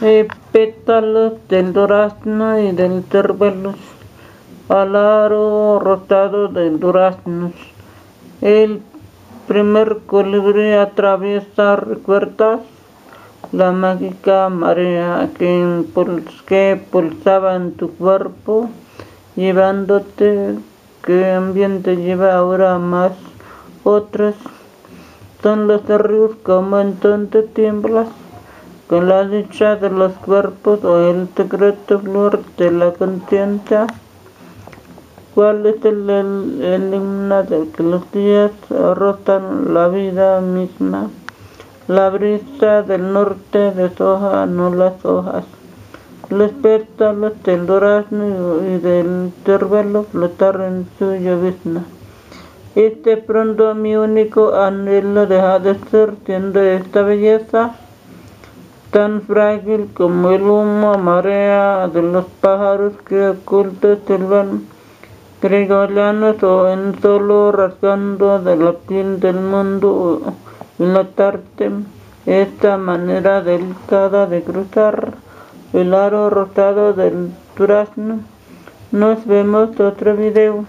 eh, pétalos del durazno y del terbelos, al aro rotado del durazno. El primer colibrí atraviesa, ¿recuerdas? La mágica marea que, que pulsaba en tu cuerpo, llevándote, que ambiente lleva ahora más otras. Son los ríos como entonces tiemblas con la dicha de los cuerpos o el secreto flor de la conciencia. ¿Cuál es el, el, himno de que los días rotan la vida misma? La brisa del norte deshoja no las hojas. Los pétalos del durazno y del terbelo flotar en su llovizna. Este pronto mi único anhelo deja de ser siendo esta belleza tan frágil como el humo marea de los pájaros que ocultos silban gregorianos o en solo rasgando de la piel del mundo y notarte esta manera delicada de cruzar el aro rotado del durazno. Nos vemos otro video.